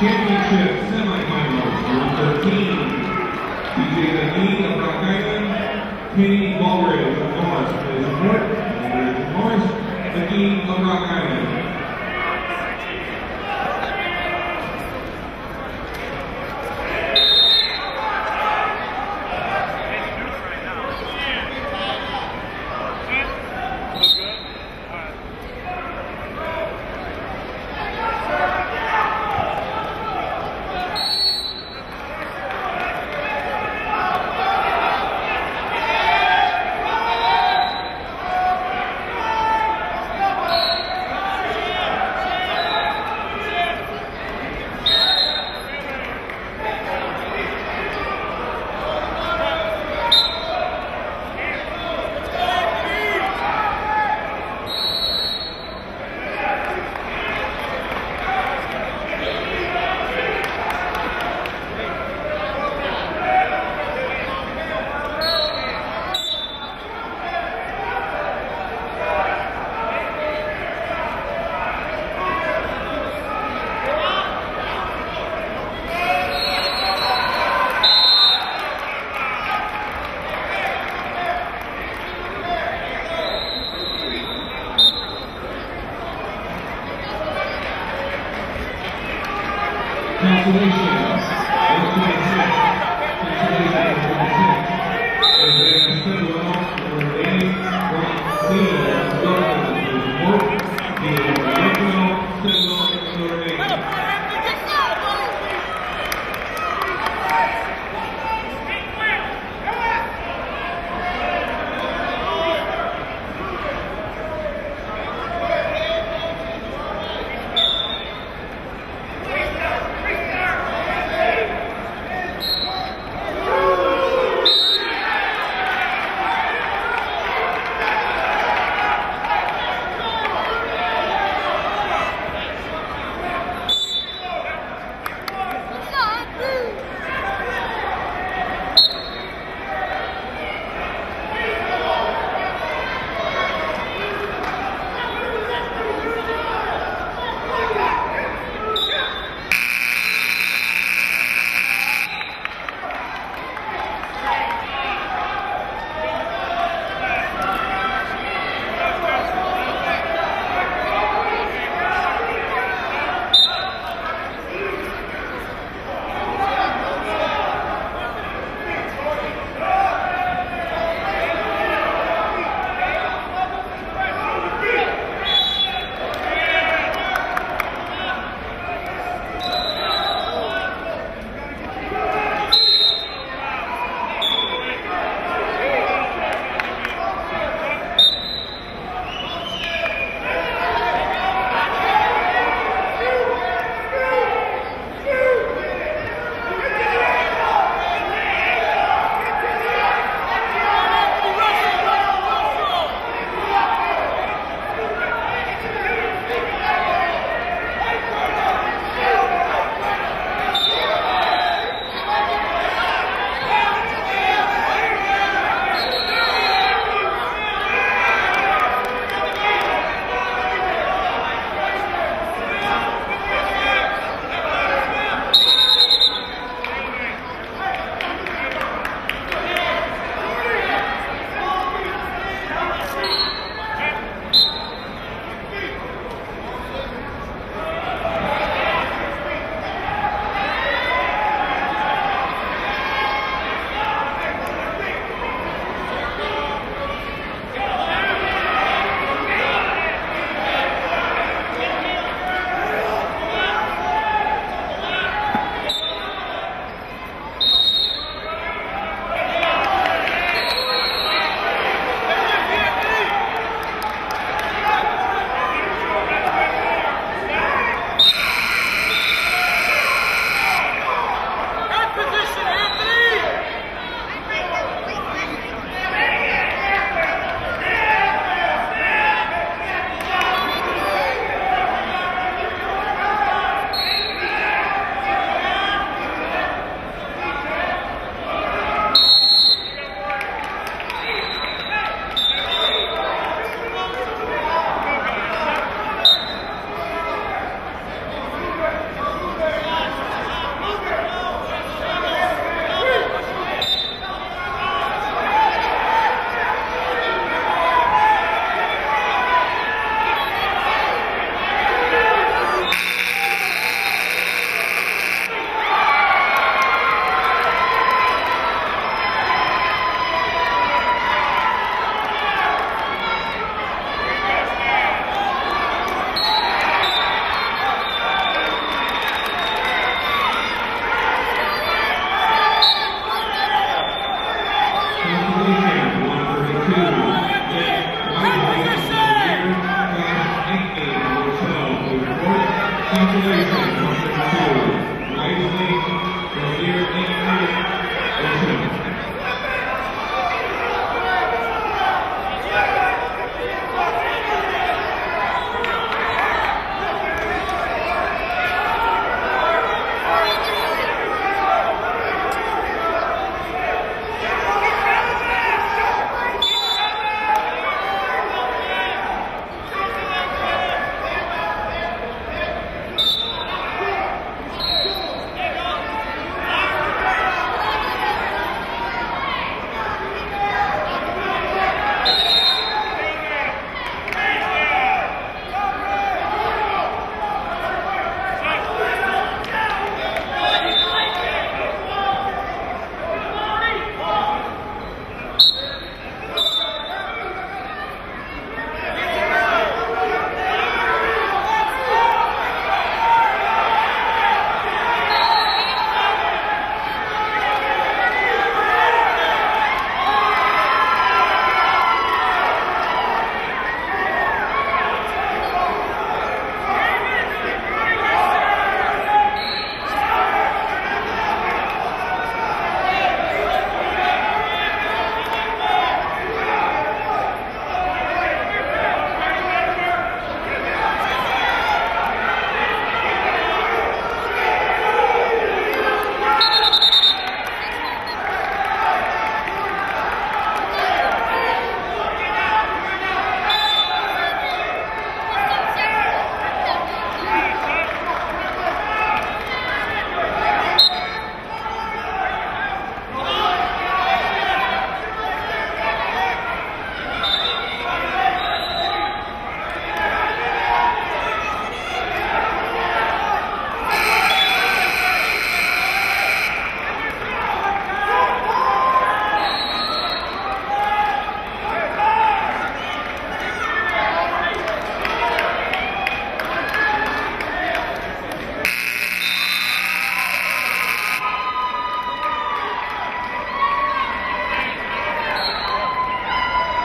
Championship semifinals, number 13. DJ Nagin of Rock Island, Kenny Mulridge of Morris is North, Morris, Nagin of Rock Island. Congratulations. Congratulations.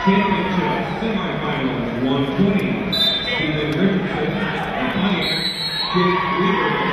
Championship semifinals 120, Steven Richardson, Pioneer, Jake Reader.